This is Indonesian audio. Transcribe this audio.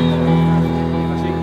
Terima kasih.